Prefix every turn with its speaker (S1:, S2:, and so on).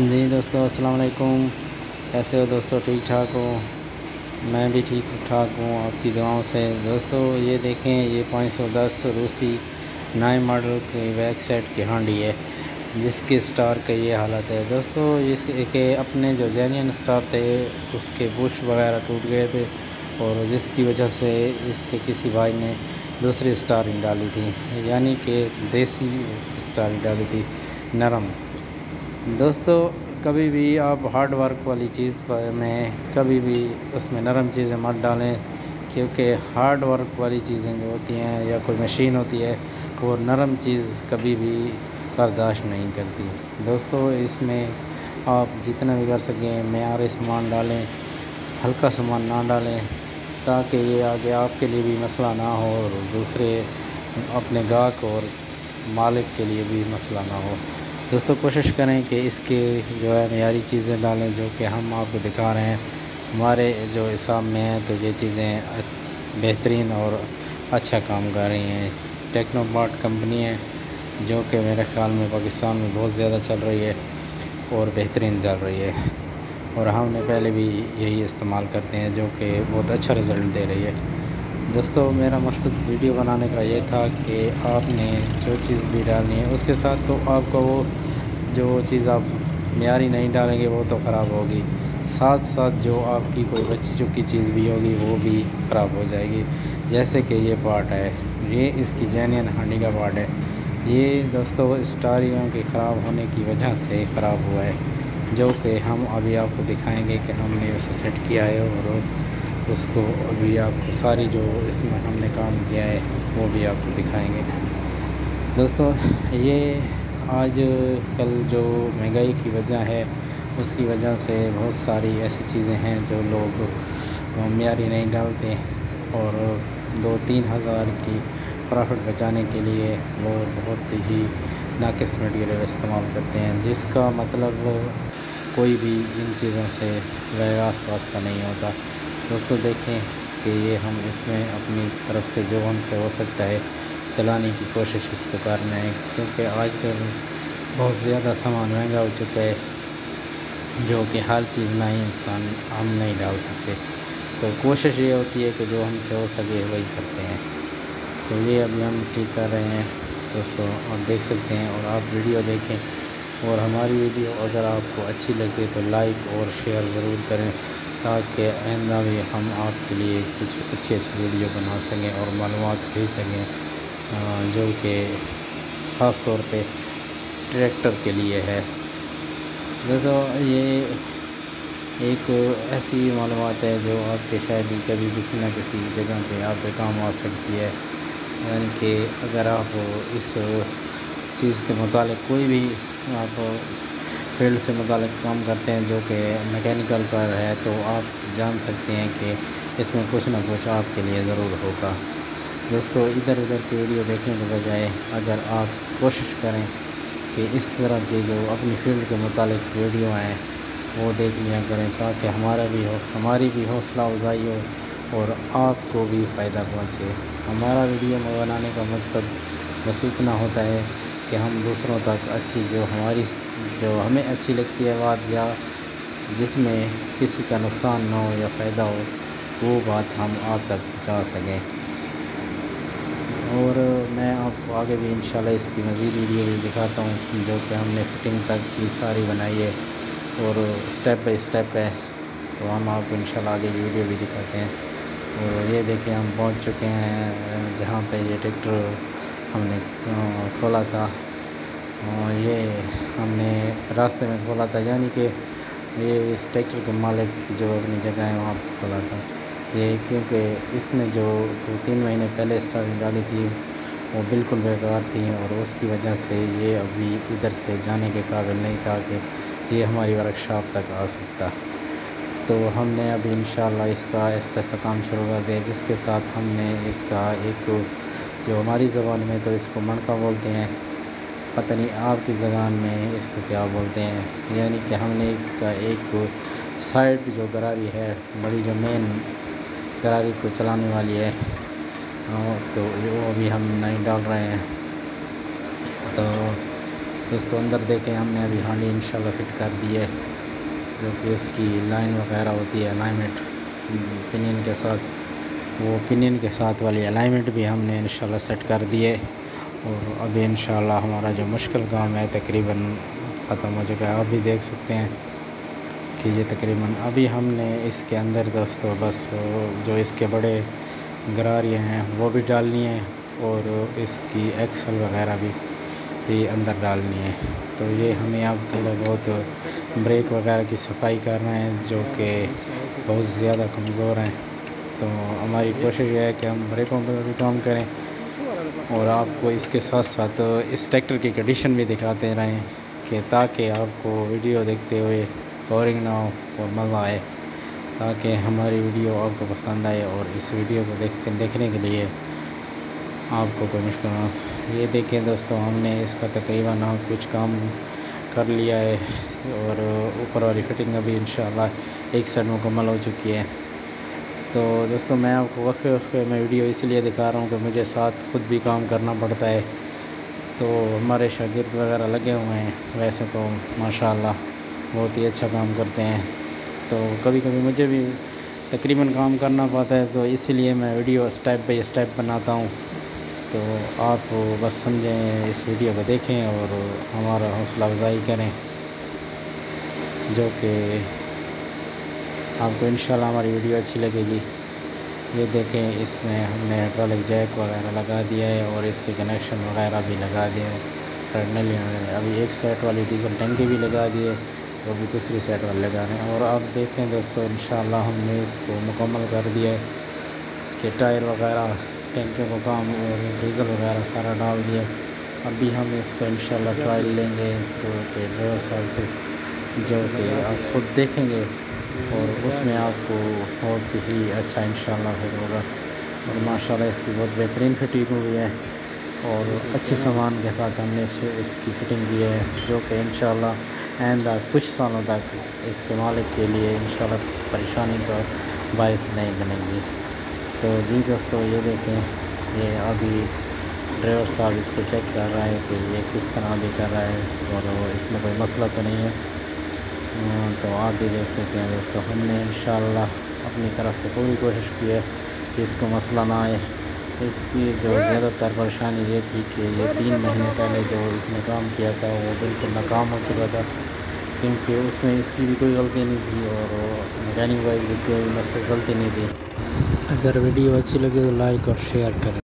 S1: जी दोस्तों अस्सलाम वालेकुम कैसे हो दोस्तों? ठीक ठाक हो? मैं भी ठीक ठाक हूँ, आपकी दुआओं से। दोस्तों, ये देखें, ये 510 रूसी नए मॉडल की बैक साइड की हांडी है, जिसके स्टार का ये हालत है। दोस्तों इसके अपने जो जेनियन स्टार थे, उसके बुश वगैरह टूट गए थे और जिसकी वजह से इसके किसी भाई ने दूसरी स्टारिंग डाली थी, यानी कि देसी स्टारिंग डाली थी, नरम। दोस्तों, कभी भी आप हार्ड वर्क वाली चीज़ पर में कभी भी उसमें नरम चीज़ें मत डालें, क्योंकि हार्ड वर्क वाली चीज़ें जो होती हैं या कोई मशीन होती है, वो नरम चीज़ कभी भी बर्दाश्त नहीं करती। दोस्तों, इसमें आप जितना भी कर सकें मैारी सामान डालें, हल्का सामान ना डालें, ताकि ये आगे आपके लिए भी मसला ना हो और दूसरे अपने गाहक और मालिक के लिए भी मसला ना हो। दोस्तों, कोशिश करें कि इसके जो है मीरी चीज़ें डालें जो कि हम आपको दिखा रहे हैं। हमारे जो हिसाब में है तो ये चीज़ें बेहतरीन और अच्छा काम कर रही हैं। टेक्नोपार्ट कंपनी है, जो कि मेरे ख़्याल में पाकिस्तान में बहुत ज़्यादा चल रही है और बेहतरीन चल रही है। और हमने पहले भी यही इस्तेमाल करते हैं, जो कि बहुत अच्छा रिज़ल्ट दे रही है। दोस्तों, मेरा मकसद वीडियो बनाने का ये था कि आपने जो चीज़ भी डालनी है, उसके साथ तो आपका वो जो चीज़ आप मीरी नहीं डालेंगे, वो तो ख़राब होगी। साथ साथ जो आपकी कोई बची चुकी चीज़ भी होगी, वो भी ख़राब हो जाएगी। जैसे कि ये पार्ट है, ये इसकी जैनियन हांडी का पार्ट है। ये दोस्तों, स्टारियों के ख़राब होने की वजह से ख़राब हुआ है, जो कि हम अभी आपको दिखाएँगे कि हमने उसे सेट किया है और उसको अभी आपको सारी जो इसमें हमने काम किया है, वो भी आपको दिखाएँगे। दोस्तों, ये आज कल जो महँगाई की वजह है, उसकी वजह से बहुत सारी ऐसी चीज़ें हैं जो लोग मीरी नहीं डालते और दो तीन हज़ार की प्रॉफिट बचाने के लिए वो बहुत ही नाकस मटीरियल इस्तेमाल करते हैं, जिसका मतलब कोई भी इन चीज़ों से वास्ता नहीं होता। दोस्तों देखें कि ये हम इसमें अपनी तरफ़ से जो हमसे हो सकता है चलाने की कोशिश इसको कर रहे हैं क्योंकि आजकल बहुत ज़्यादा सामान महँगा हो चुका है, जो कि हर चीज़ में ही इंसान हम नहीं डाल सकते। तो कोशिश ये होती है कि जो हमसे हो सके वही करते हैं। तो ये अभी हम ठीक कर रहे हैं दोस्तों और देख सकते हैं और आप वीडियो देखें और हमारी वीडियो अगर आपको अच्छी लगे तो लाइक और शेयर ज़रूर करें। ताकि आइंदा भी हम आपके लिए कुछ अच्छी अच्छी वीडियो बना सकें और मालूम भेज सकें जो कि ख़ास तौर पे ट्रैक्टर के लिए है। जैसा ये एक ऐसी मालूम है जो आपके शायद ही कभी किसी न किसी जगह पे आप पे काम आ सकती है। यानी कि अगर आप इस चीज़ के मुतालिक कोई भी आप फ़ील्ड से मुतक काम करते हैं जो कि मैकेनिकल पर है तो आप जान सकते हैं कि इसमें कुछ ना कुछ आपके लिए ज़रूर होगा। दोस्तों इधर उधर की वीडियो देखने के बजाय अगर आप कोशिश करें कि इस तरह की जो अपनी फ़ील्ड के मुतालिक वीडियो हैं वो देख लिया करें ताकि हमारा भी हो, हमारी भी हौसला अफजाई हो और आपको भी फ़ायदा पहुँचे। हमारा वीडियो बनाने का मकसद बस इतना होता है कि हम दूसरों तक अच्छी जो हमारी जो हमें अच्छी लगती है बात या जिसमें किसी का नुकसान ना हो या फ़ायदा हो, वो बात हम आप तक पहुँचा सकें। और मैं आपको आगे भी इंशाल्लाह इसकी मज़ीद वीडियो भी दिखाता हूँ जो कि हमने फिटिंग तक की सारी बनाई है और स्टेप बाई स्टेप है। तो हम आपको इंशाल्लाह आगे की वीडियो भी दिखाते हैं। और ये देखें हम पहुँच चुके हैं जहाँ पे ये ट्रैक्टर हमने खोला था। ये हमने रास्ते में खोला था, यानी कि ये इस ट्रैक्टर के मालिक जो अपनी जगह है वहाँ पर खोला था। ये क्योंकि इसने जो दो तीन महीने पहले स्टार्टिंग डाली थी, वो बिल्कुल बेकार थी और उसकी वजह से ये अभी इधर से जाने के काबिल नहीं था कि ये हमारी वर्कशॉप तक आ सकता। तो हमने अभी इन इसका ऐसा काम शुरू कर दिया, जिसके साथ हमने इसका एक जो हमारी ज़बान में तो इसको मणका बोलते हैं पता नहीं आपकी ज़बान में इसको क्या बोलते हैं। यानी कि हमने इसका एक साइड जो गरारी है, बड़ी जो मेन गरारी को चलाने वाली है। तो वो अभी हम नहीं डाल रहे हैं। तो दोस्तों, अंदर देखें, हमने अभी हांडी इंशाल्लाह फिट कर दी है, जो कि उसकी लाइन वगैरह होती है अलाइनमेंट पिनियन के साथ, वो पिनियन के साथ वाली अलाइनमेंट भी हमने इंशाल्लाह सेट कर दी है। और अभी इंशाल्लाह हमारा जो मुश्किल काम है, तकरीबन ख़त्म हो चुका है। आप भी देख सकते हैं कि ये तकरीबन अभी हमने इसके अंदर दोस्तों बस, जो इसके बड़े गरारियाँ हैं, वो भी डालनी है और इसकी एक्सल वगैरह भी ये अंदर डालनी है। तो ये हमें अब थोड़ा बहुत ब्रेक वगैरह की सफ़ाई कर रहे हैं, जो कि बहुत ज़्यादा कमज़ोर हैं। तो हमारी कोशिश है कि हम ब्रेकों पर भी काम करें। और आपको इसके साथ साथ इस ट्रैक्टर की कंडीशन भी दिखाते रहें कि ताकि आपको वीडियो देखते हुए बोरिंग ना हो और मज़ा आए, ताकि हमारी वीडियो आपको पसंद आए और इस वीडियो को देखते, देखने के लिए आपको कोई मुश्किल ना ये देखें दोस्तों, हमने इसका तकरीबन कुछ काम कर लिया है और ऊपर वाली फिटिंग अभी इन एक साइड मुकम्मल हो चुकी है। तो दोस्तों मैं आपको वक्फे वक्फे में वीडियो इसलिए दिखा रहा हूँ कि मुझे साथ खुद भी काम करना पड़ता है। तो हमारे शागिर्द वगैरह लगे हुए हैं, वैसे तो माशाल्लाह बहुत ही अच्छा काम करते हैं। तो कभी कभी मुझे भी तकरीबन काम करना पड़ता है तो इसीलिए मैं वीडियो स्टेप बाई स्टेप बनाता हूँ। तो आप बस समझें, इस वीडियो को देखें और हमारा हौसला अफजाई करें, जो कि आपको इन हमारी वीडियो अच्छी लगेगी। ये देखें, इसमें हमने हाइड्रोलिक जैक वगैरह लगा दिया है और इसके कनेक्शन वगैरह भी लगा दिए हैं। अभी एक सेट वाली डीजल टंकी भी लगा दी है, वो भी दूसरी साइड वाले लगा रहे हैं। और आप देखें दोस्तों इन हमने इसको मुकम्मल कर दिया है। इसके टायर वगैरह टैंके को काम और डीज़ल वगैरह सारा डाल दिया अभी हम इसको इन ट्रायल लेंगे, इसके ड्राइवर साहब से, जो कि आप खुद देखेंगे। और उसमें आपको बहुत ही अच्छा इन फिर होगा और माशाल्लाह इसकी बहुत बेहतरीन फिटिंग हुई है और अच्छे सामान के साथ हमने इसकी फ़िटिंग की है, जो कि इन आइंदा कुछ सालों तक इसके मालिक के लिए इन परेशानी का बायस नहीं बनेंगी। तो जी दोस्तों, ये देखें, ये अभी ड्राइवर साहब इसको चेक कर रहा है कि ये किस तरह भी कर रहा है और इसमें कोई मसला तो नहीं है। तो आप भी देख सकते हैं दोस्तों, हमने इन अपनी तरफ़ से पूरी कोशिश की है कि इसको मसला ना आए। इसकी जो ज़्यादातर परेशानी ये थी कि ये तीन महीने पहले जो इसने काम किया था, वो बिल्कुल नाकाम हो चुका था, क्योंकि उसमें इसकी भी कोई गलती नहीं थी और मैकेनिक वाइज भी कोई मसल, गलती नहीं थी अगर वीडियो अच्छी लगे तो लाइक और शेयर करें।